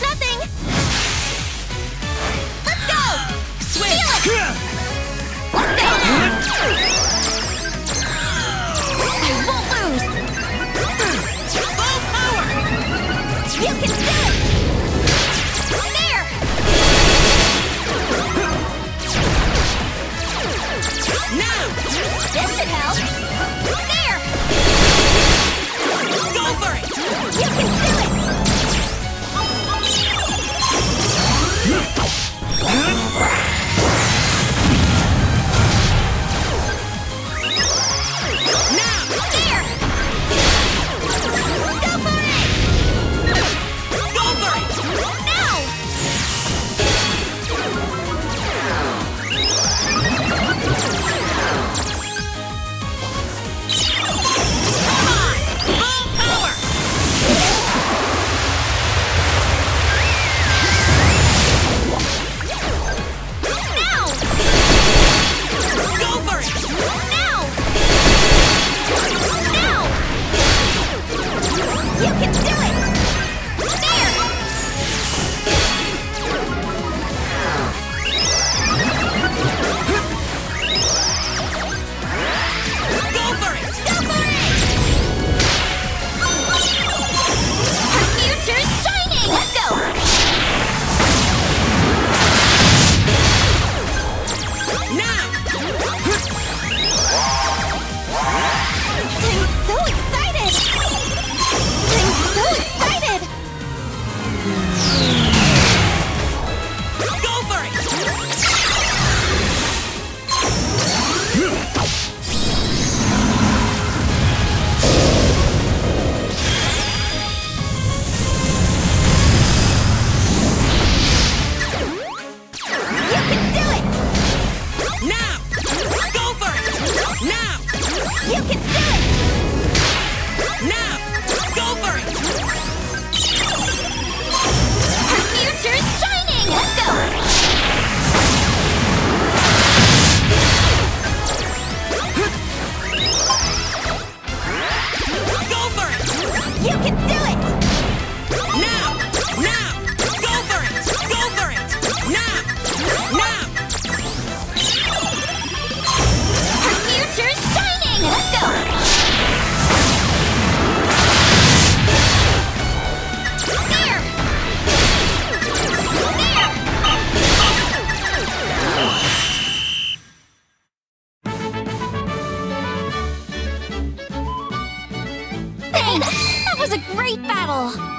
Nothing! Let's go! Switch! I'm so excited! You can do it! Now! Go for it! Her future's That was a great battle!